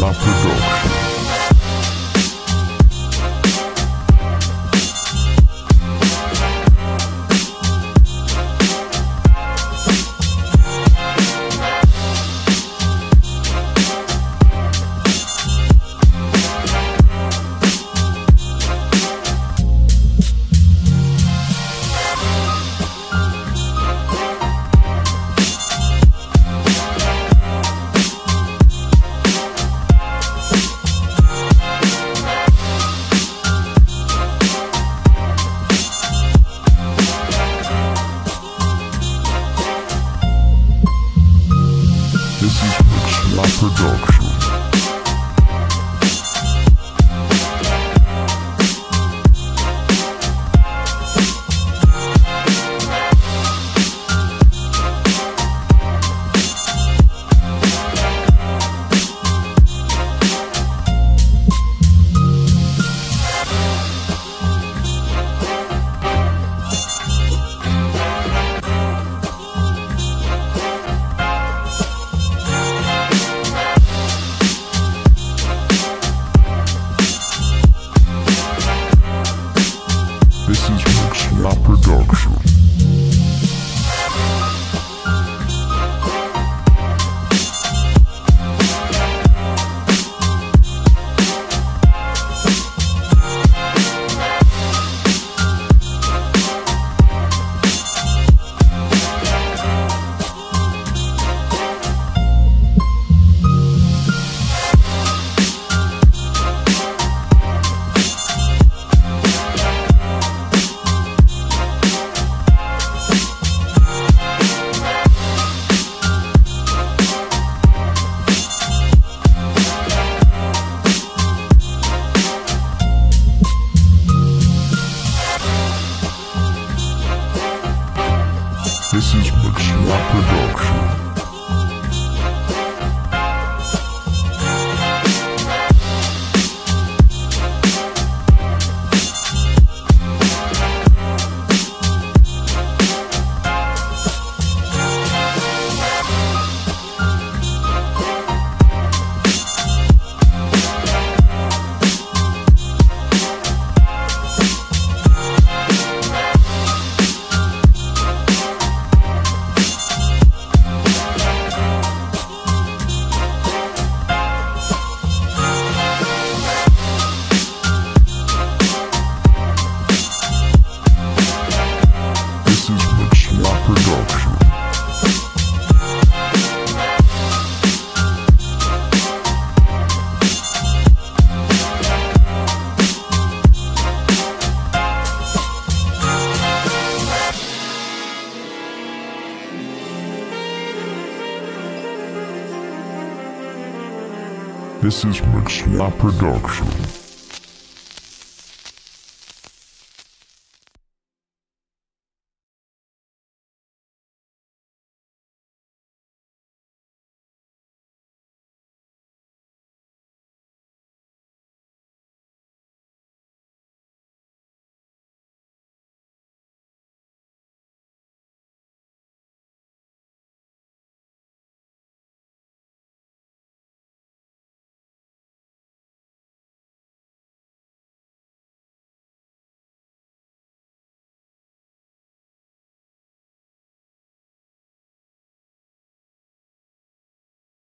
This is Mixla Production. Production. This is Mixla Production. This is Mixla Production.